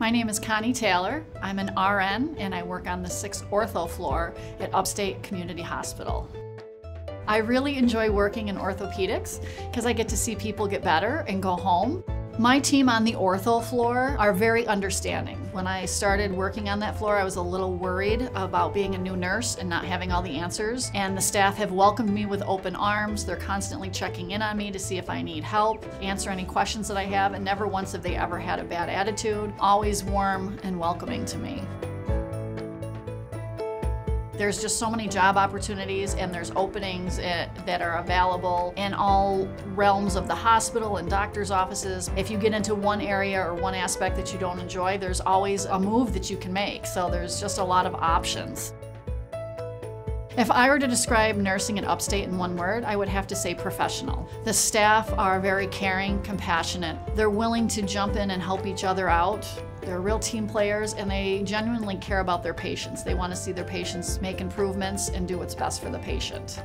My name is Connie Taylor. I'm an RN and I work on the sixth ortho floor at Upstate Community Hospital. I really enjoy working in orthopedics because I get to see people get better and go home. My team on the ortho floor are very understanding. When I started working on that floor, I was a little worried about being a new nurse and not having all the answers. And the staff have welcomed me with open arms. They're constantly checking in on me to see if I need help, answer any questions that I have, and never once have they ever had a bad attitude. Always warm and welcoming to me. There's just so many job opportunities and there's openings eh, that are available in all realms of the hospital and doctor's offices. If you get into one area or one aspect that you don't enjoy, there's always a move that you can make. So there's just a lot of options. If I were to describe nursing at Upstate in one word, I would have to say professional. The staff are very caring, compassionate. They're willing to jump in and help each other out. They're real team players and they genuinely care about their patients. They want to see their patients make improvements and do what's best for the patient.